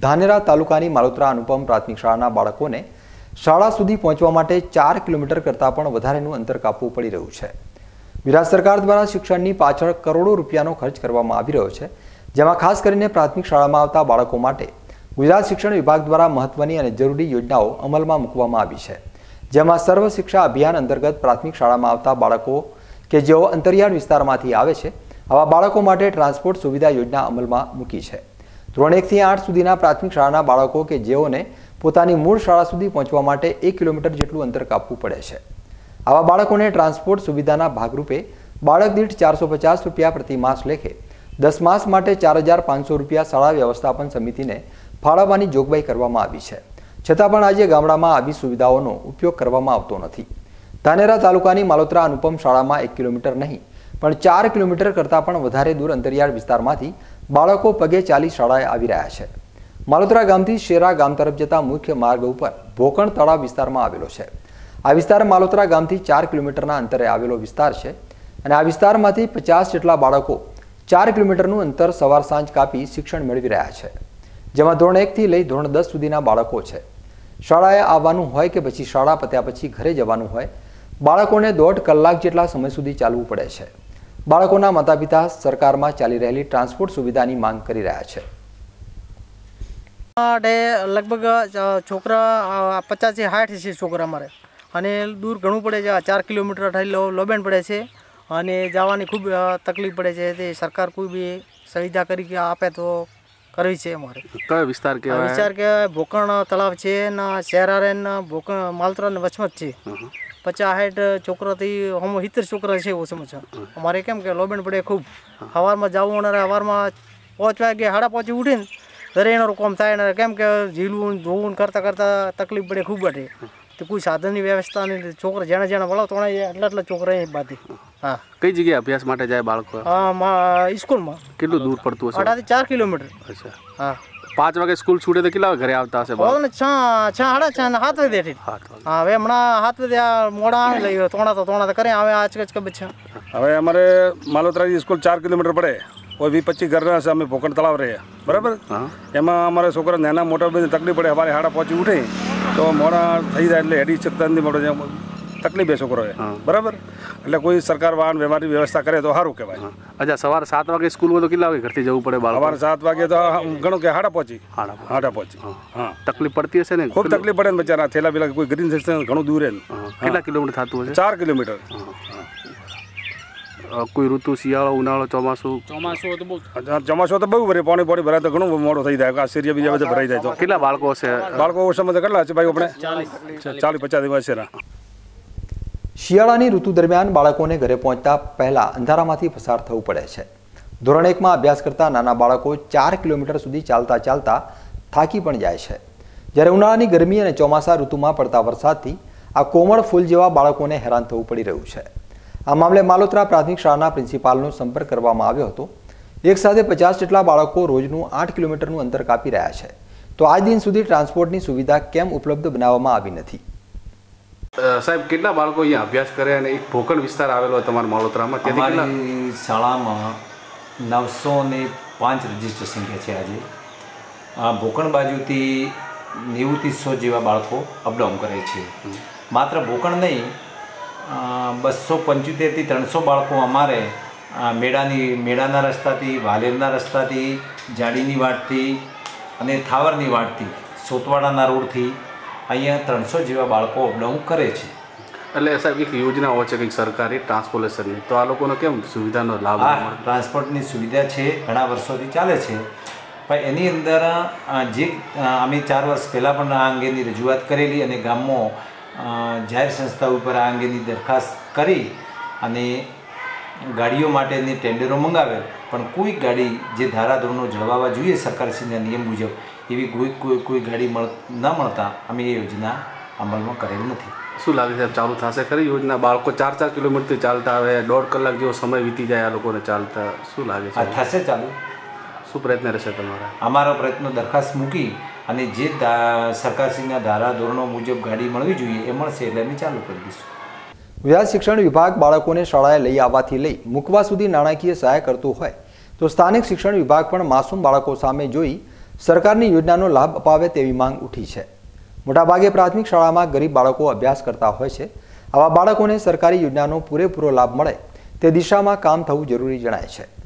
ધાનેરા તાલુકાની માલોત્રા અનુપમ પ્રાથમિક શાળાના બાળકોને શાળા સુધી પહોંચવા માટે ચાર કિલોમીટર કરતાં પણ વધારેનું અંતર કાપવું પડી રહ્યું છે. ગુજરાત સરકાર દ્વારા શિક્ષણની પાછળ કરોડો રૂપિયાનો ખર્ચ કરવામાં આવી રહ્યો છે, જેમાં ખાસ કરીને પ્રાથમિક શાળામાં આવતા બાળકો માટે ગુજરાત શિક્ષણ વિભાગ દ્વારા મહત્વની અને જરૂરી યોજનાઓ અમલમાં મૂકવામાં આવી છે. જેમાં સર્વ શિક્ષા અભિયાન અંતર્ગત પ્રાથમિક શાળામાં આવતા બાળકો કે જેઓ અંતરિયાળ વિસ્તારમાંથી આવે છે, આવા બાળકો માટે ટ્રાન્સપોર્ટ સુવિધા યોજના અમલમાં મૂકી છે. ધોરણ એકથી આઠ સુધીના પ્રાથમિક શાળાના બાળકો કે જેઓને પોતાની મૂળ શાળા સુધી પહોંચવા માટે એક કિલોમીટર જેટલું અંતર કાપવું પડે છે. આવા બાળકોને ટ્રાન્સપોર્ટ સુવિધાના ભાગરૂપે બાળક દીઠ ચારસો પચાસ રૂપિયા પ્રતિ માસ લેખે, દસ માસ માટે ચાર હજાર પાંચસો રૂપિયા શાળા વ્યવસ્થાપન સમિતિને ફાળવવાની જોગવાઈ કરવામાં આવી છે. છતાં પણ આજે ગામડામાં આવી સુવિધાઓનો ઉપયોગ કરવામાં આવતો નથી. ધાનેરા તાલુકાની માલોત્રા અનુપમ શાળામાં એક કિલોમીટર નહીં, પણ ચાર કિલોમીટર કરતાં પણ વધારે દૂર અંતરિયાળ વિસ્તારમાંથી બાળકો પગે ચાલી શાળાએ આવી રહ્યા છે. માલોત્રા ગામથી શેરા ગામ તરફ જતા મુખ્ય માર્ગ ઉપર ભોકણ તળાવ વિસ્તારમાં આવેલો છે. આ વિસ્તાર માલોત્રા ગામથી ચાર કિલોમીટરના અંતરે આવેલો વિસ્તાર છે અને આ વિસ્તારમાંથી પચાસ જેટલા બાળકો ચાર કિલોમીટરનું અંતર સવાર સાંજ કાપી શિક્ષણ મેળવી રહ્યા છે. જેમાં ધોરણ એકથી લઈ ધોરણ દસ સુધીના બાળકો છે. શાળાએ આવવાનું હોય કે પછી શાળા પત્યા પછી ઘરે જવાનું હોય, બાળકોને દોઢ કલાક જેટલા સમય સુધી ચાલવું પડે છે. બાળકોના માતા પિતા સરકારમાં ચાલી રહેલી ટ્રાન્સપોર્ટ સુવિધાની માંગ કરી રહ્યા છે. માટે લગભગ છોકરા પચાસથી સાઠ છે છોકરા અમારે અને દૂર ઘણું પડે છે આ ચાર કિલોમીટર લો લોબેન પડે છે. અને જવાની ખૂબ તકલીફ પડે છે તે સરકાર કોઈ બી સુવિધા કરી આપે તો કરવી છે અમારે. કયો વિસ્તાર કે વિસ્તાર કે ભોકણ તળાવ છે ને શેરારે ને ભોકણ માલતરા ને વચમત છે. પચાસ સાઠ છોકરાથી હમ સિત્તેર છોકરા છે એવું સમજ અમારે કેમ કે લોબેન પડે ખૂબ. સવારમાં જવું અને સવારમાં પાંચ વાગે સાડા પાંચે ઉઠીને ઘરે એનો કોમ થાય ને કેમ કે ઝીલવું ધોવું કરતાં કરતાં તકલીફ પડે ખૂબ પડે તો કોઈ સાધનની વ્યવસ્થા નહીં છોકરા જેણે જેણે વળાવ તો એટલા એટલા છોકરા એ બાધી. હા. કઈ જગ્યાએ અભ્યાસ માટે જાય બાળકો? હા મા સ્કૂલમાં. કેટલું દૂર પડતું હશે? અઢારથી ચાર કિલોમીટર. અચ્છા. હા. પાંચ વાગે સ્કૂલ છૂટે તો કેટલા ઘરે આવતા હશે? બોલો ને છ છ સાડા છ ને સાત વાગે બેઠી. હા હવે હમણાં હાથ વાગે મોડા આવે લઈ તોણા તો તોણા તો કરે હવે આજ કચ કબ હવે અમારે માલોત્રાજી સ્કૂલ ચાર કિલોમીટર પડે. કોઈ વી પચીસ ઘરના હશે અમે ભોકણ તળાવ રહીએ. બરાબર? હા. એમાં અમારે છોકરા નાના મોટા બધી તકલીફ પડે. અમારે હાડા પહોંચી ઉઠે. તો મોડા થઈ જાય એટલે હેડી શકતા નથી મોટો તકલીફ એ છોકરોએ. હા. બરાબર? એટલે કોઈ સરકાર વાહન વ્યવહારની વ્યવસ્થા કરે તો સારું કહેવાય. અચ્છા સવારે સાત વાગે સ્કૂલમાં તો કેટલા વાગે ઘરથી જવું પડે બાળકો? સવારે સાત વાગે તો ઘણો કે હાડા પહોંચી. હાડા પહોંચી. હા. તકલીફ પડતી હશે ને? ખૂબ તકલીફ પડે ને બચારા. થેલા પેલા કોઈ ગ્રીન સિસ્ટમ ઘણું દૂર રહે કેટલા કિલોમીટર થતું હશે? ચાર કિલોમીટર. કોઈ ઋતુ શિયાળો ઉનાળો ચોમાસું? ચોમાસું તો બહુ ભરે પાણી પાણી ભરાય તો ઘણું મોડો થઈ જાય. આ સિરિયા બીજા બધા ભરાઈ જાય તો. કેટલા બાળકો હશે? બાળકો ઓછામાં તો કેટલા છે ભાઈ આપણે? ચાલીસ. પચાસ દિવસ છે ને શિયાળાની ઋતુ દરમિયાન બાળકોને ઘરે પહોંચતા પહેલા અંધારામાંથી પસાર થવું પડે છે. ધોરણ એકમાં અભ્યાસ કરતા નાના બાળકો ચાર કિલોમીટર સુધી ચાલતા ચાલતા થાકી પણ જાય છે. જ્યારે ઉનાળાની ગરમી અને ચોમાસા ઋતુમાં પડતા વરસાદથી આ કોમળ ફૂલ જેવા બાળકોને હેરાન થવું પડી રહ્યું છે. આ મામલે માલોત્રા પ્રાથમિક શાળાના પ્રિન્સિપાલનો સંપર્ક કરવામાં આવ્યો હતો. એક સાથે પચાસ જેટલા બાળકો રોજનું આઠ કિલોમીટરનું અંતર કાપી રહ્યા છે. તો આજ દિન સુધી ટ્રાન્સપોર્ટની સુવિધા કેમ ઉપલબ્ધ બનાવવામાં આવી નથી? સાહેબ કેટલા બાળકો અહીંયા અભ્યાસ કરે અને એક ભોકણ વિસ્તાર આવેલો હોય તમારા માળોતરામાં અમારી શાળામાં નવસો ને પાંચ રજિસ્ટર સંખ્યા છે આજે. આ ભોકણ બાજુથી નેવુંથી સો જેવા બાળકો અપડાઉન કરે છે. માત્ર ભોકણ નહીં બસો પંચોતેરથી ત્રણસો બાળકો અમારે મેળાની મેળાના રસ્તાથી વાલેરના રસ્તાથી જાડીની વાટથી અને થાવરની વાટથી સોતવાડાના રોડથી અહીંયા ત્રણસો જેવા બાળકો અપડાઉન કરે છે. એટલે સાહેબ એક યોજના હોય છે કંઈક સરકારી ટ્રાન્સપોર્ટેશનની તો આ લોકોનો કેમ સુવિધાનો લાભ હા ટ્રાન્સપોર્ટની સુવિધા છે ઘણા વર્ષોથી ચાલે છે. પણ એની અંદર જે અમે ચાર વર્ષ પહેલાં પણ આ અંગેની રજૂઆત કરેલી અને ગામમાં જાહેર સંસ્થા ઉપર આ અંગેની દરખાસ્ત કરી અને ગાડીઓ માટેની ટેન્ડરો મંગાવેલ. પણ કોઈ ગાડી જે ધારાધોરણો જળવાવા જોઈએ સરકારશ્રીના નિયમ મુજબ એવી કોઈ કોઈ કોઈ ગાડી મળ ન મળતા અમે એ યોજના અમલમાં કરેલ નથી. શું લાગે સાહેબ ચાલુ થશે ખરી યોજના? બાળકો ચાર ચાર કિલોમીટર ચાલતા આવે દોઢ કલાક જેવો સમય વીતી જાય આ લોકોને ચાલતા. શું લાગે છે થશે ચાલુ. શું પ્રયત્ન રહેશે તમારા? અમારો પ્રયત્ન દરખાસ્ત મૂકી અને જે સરકારશ્રીના ધારા ધોરણો મુજબ ગાડી મળવી જોઈએ એ મળશે એટલે અમે ચાલુ કરી દઈશું. વ્યાજ શિક્ષણ વિભાગ બાળકોને શાળાએ લઈ આવવાથી લઈ મૂકવા સુધી નાણાકીય સહાય કરતું હોય તો સ્થાનિક શિક્ષણ વિભાગ પણ માસૂમ બાળકો સામે જોઈ સરકારની યોજનાનો લાભ અપાવે તેવી માંગ ઉઠી છે. મોટાભાગે પ્રાથમિક શાળામાં ગરીબ બાળકો અભ્યાસ કરતા હોય છે. આવા બાળકોને સરકારી યોજનાનો પૂરેપૂરો લાભ મળે તે દિશામાં કામ થવું જરૂરી જણાય છે.